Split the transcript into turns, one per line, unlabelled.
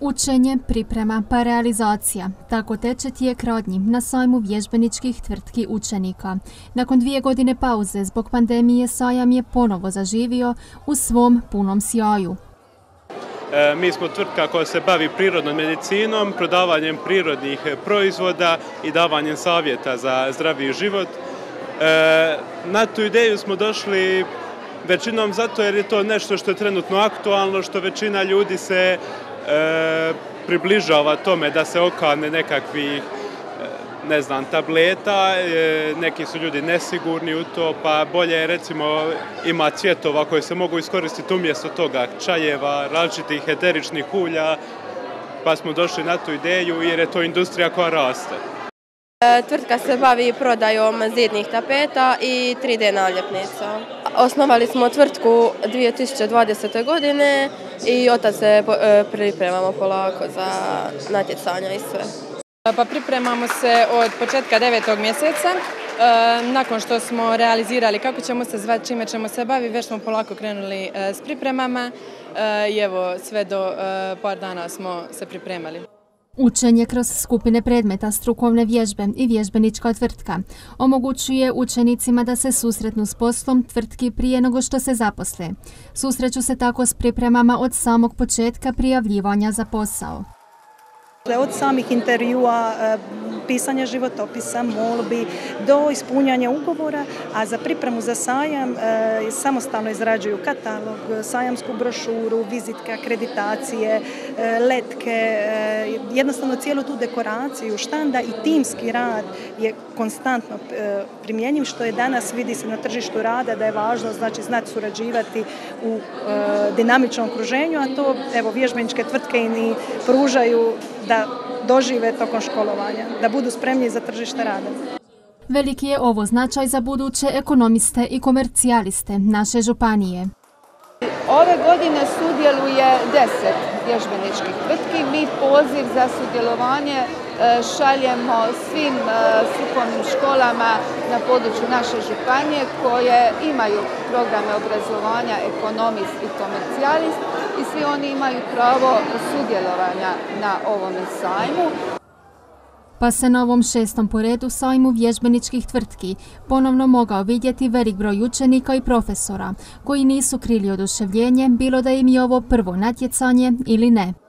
Učenje, priprema pa realizacija. Tako teče tijek radnji na sajmu vježbeničkih tvrtki učenika. Nakon dvije godine pauze zbog pandemije sajam je ponovo zaživio u svom punom sjaju.
E, mi smo tvrtka koja se bavi prirodnom medicinom, prodavanjem prirodnih proizvoda i davanjem savjeta za zdraviji život. E, na tu ideju smo došli većinom zato jer je to nešto što je trenutno aktualno, što većina ljudi se približava tome da se okane nekakvi e, ne znam, tableta, e, neki su ljudi nesigurni u to, pa bolje je recimo ima cvjetova koje se mogu iskoristiti umjesto toga, čajeva, različitih eteričnih ulja, pa smo došli na tu ideju jer je to industrija koja raste.
E, tvrtka se bavi prodajom zidnih tapeta i 3D naljepnica. Osnovali smo tvrtku 2020. godine i od se e, pripremamo polako za natjecanja i sve.
Pa pripremamo se od početka devetog mjeseca. E, nakon što smo realizirali kako ćemo se zvati, čime ćemo se baviti, već smo polako krenuli s pripremama i evo sve do par dana smo se pripremali.
Učenje kroz skupine predmeta, strukovne vježbe i vježbenička tvrtka omogućuje učenicima da se susretnu s poslom tvrtki prije nego što se zaposle. Susreću se tako s pripremama od samog početka prijavljivanja za posao.
Dakle, od samih intervjua, e, pisanja životopisa, molbi, do ispunjanja ugovora, a za pripremu za sajam e, samostalno izrađuju katalog, sajamsku brošuru, vizitke, akreditacije, letke, jednostavno cijelu tu dekoraciju štanda i timski rad je konstantno primjenjiv, što je danas, vidi se na tržištu rada da je važno, znači znati surađivati u dinamičnom okruženju, a to evo vježbeničke tvrtke i pružaju da dožive tokom školovanja, da budu spremni za tržište rada.
Veliki je ovo značaj za buduće ekonomiste i komercijaliste naše županije.
Ove godine sudjeluje deset vježbeničkih tvrtki. Mi poziv za sudjelovanje e, šaljemo svim e, strukovnim školama na području naše županije koje imaju programe obrazovanja ekonomist i komercijalist i svi oni imaju pravo sudjelovanja na ovom sajmu.
Pa se na ovom šestom poredu sajmu vježbeničkih tvrtki ponovno mogao vidjeti velik broj učenika i profesora koji nisu krili oduševljenje bilo da im je ovo prvo natjecanje ili ne.